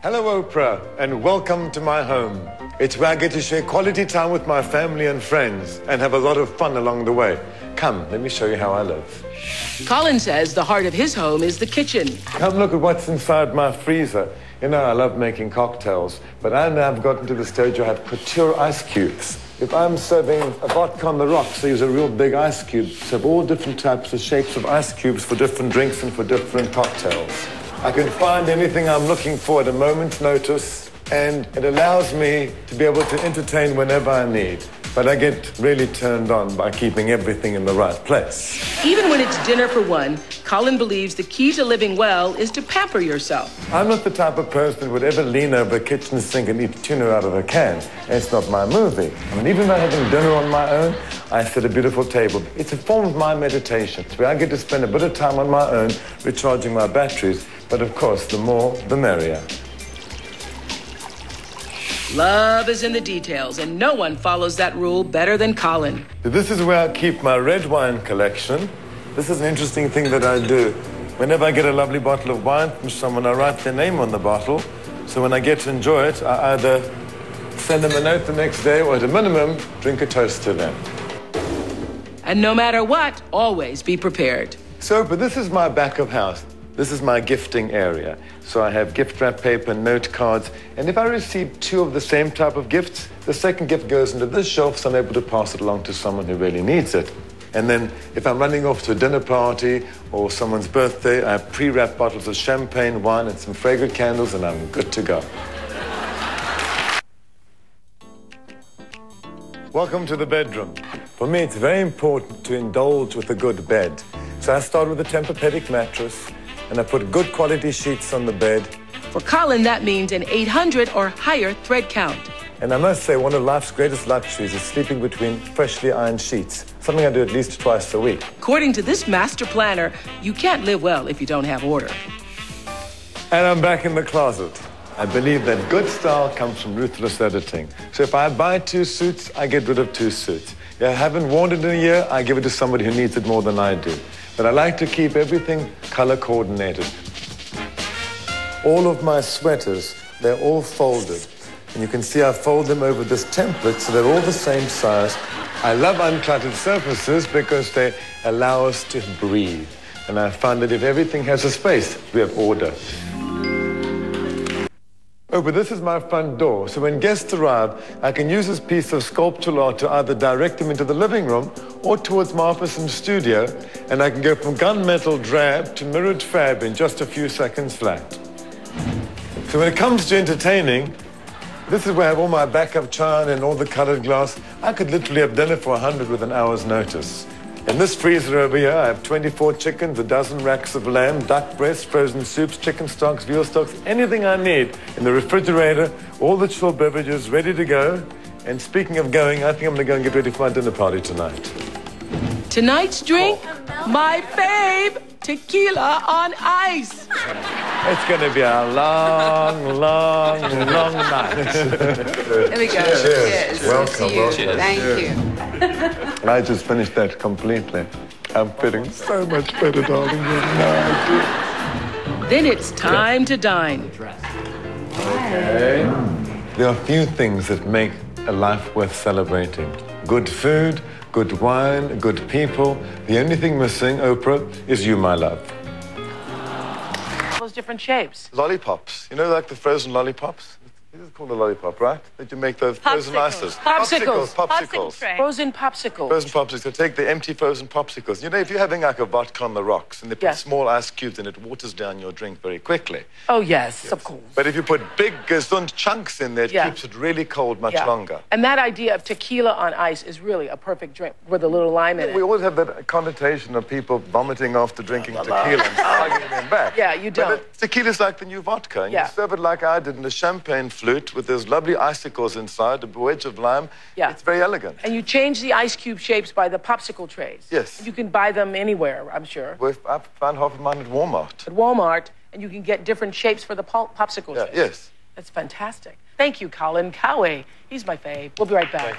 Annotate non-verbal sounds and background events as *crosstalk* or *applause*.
Hello, Oprah, and welcome to my home. It's where I get to share quality time with my family and friends and have a lot of fun along the way. Come, let me show you how I live. Colin says the heart of his home is the kitchen. Come look at what's inside my freezer. You know, I love making cocktails, but I now have gotten to the stage where I have couture ice cubes. If I'm serving a vodka on the rocks, I use a real big ice cube. So I have all different types of shapes of ice cubes for different drinks and for different cocktails. I can find anything I'm looking for at a moment's notice, and it allows me to be able to entertain whenever I need. But I get really turned on by keeping everything in the right place. Even when it's dinner for one, Colin believes the key to living well is to pamper yourself. I'm not the type of person that would ever lean over a kitchen sink and eat tuna out of a can. It's not my movie. I mean, even though having dinner on my own, I set a beautiful table. It's a form of my meditation. It's where I get to spend a bit of time on my own, recharging my batteries. But of course, the more, the merrier. Love is in the details, and no one follows that rule better than Colin. This is where I keep my red wine collection. This is an interesting thing that I do. Whenever I get a lovely bottle of wine from someone, I write their name on the bottle. So when I get to enjoy it, I either send them a note the next day or at a minimum, drink a toast to them. And no matter what, always be prepared. So, but this is my back of house. This is my gifting area. So I have gift wrap paper, note cards, and if I receive two of the same type of gifts, the second gift goes into this shelf so I'm able to pass it along to someone who really needs it. And then if I'm running off to a dinner party or someone's birthday, I have pre-wrapped bottles of champagne, wine, and some fragrant candles, and I'm good to go. Welcome to the bedroom. For me, it's very important to indulge with a good bed. So I start with a Tempur-Pedic mattress, and I put good quality sheets on the bed. For Colin, that means an 800 or higher thread count. And I must say, one of life's greatest luxuries is sleeping between freshly ironed sheets, something I do at least twice a week. According to this master planner, you can't live well if you don't have order. And I'm back in the closet. I believe that good style comes from ruthless editing. So if I buy two suits, I get rid of two suits. If I haven't worn it in a year, I give it to somebody who needs it more than I do. But I like to keep everything color coordinated. All of my sweaters, they're all folded. And you can see I fold them over this template so they're all the same size. I love uncluttered surfaces because they allow us to breathe. And I find that if everything has a space, we have order. Oh, but this is my front door, so when guests arrive, I can use this piece of sculptural art to either direct them into the living room or towards my studio, and I can go from gunmetal drab to mirrored fab in just a few seconds flat. So when it comes to entertaining, this is where I have all my backup china and all the colored glass. I could literally have dinner for 100 with an hour's notice. In this freezer over here, I have 24 chickens, a dozen racks of lamb, duck breasts, frozen soups, chicken stocks, veal stocks, anything I need in the refrigerator, all the chilled beverages ready to go. And speaking of going, I think I'm going to go and get ready for my dinner party tonight. Tonight's drink, my fave, tequila on ice. It's going to be a long, long, long night. There we go. Cheers. Welcome, to you. welcome. Thank you. I just finished that completely. I'm feeling so much better, darling. You have no idea. Then it's time to dine. There are few things that make a life worth celebrating. Good food, good wine, good people. The only thing missing, Oprah, is you, my love. Those different shapes. Lollipops. You know, like the frozen lollipops? This is called a lollipop, right? That you make those frozen Popsicles. ices. Popsicles. Popsicles. Popsicle tray. Frozen popsicles. Frozen popsicles. So take the empty frozen popsicles. You know, if you're having like a vodka on the rocks and they put Yeah. small ice cubes in, it waters down your drink very quickly. Oh, yes, of course. But if you put big gazund chunks in there, it Yeah. keeps it really cold much Yeah. longer. And that idea of tequila on ice is really a perfect drink with a little lime in it. We always have that connotation of people vomiting after drinking tequila and *laughs* slugging them back. Yeah, you But don't. it- tequila's like the new vodka. And Yeah. You serve it like I did in a champagne flute with those lovely icicles inside, a wedge of lime. Yeah. It's very elegant. And you change the ice cube shapes by the popsicle trays. Yes. You can buy them anywhere, I'm sure. I've found half of mine at Walmart. At Walmart, and you can get different shapes for the pop- popsicle Yeah, trays. yes. That's fantastic. Thank you, Colin Cowie. He's my fave. We'll be right back.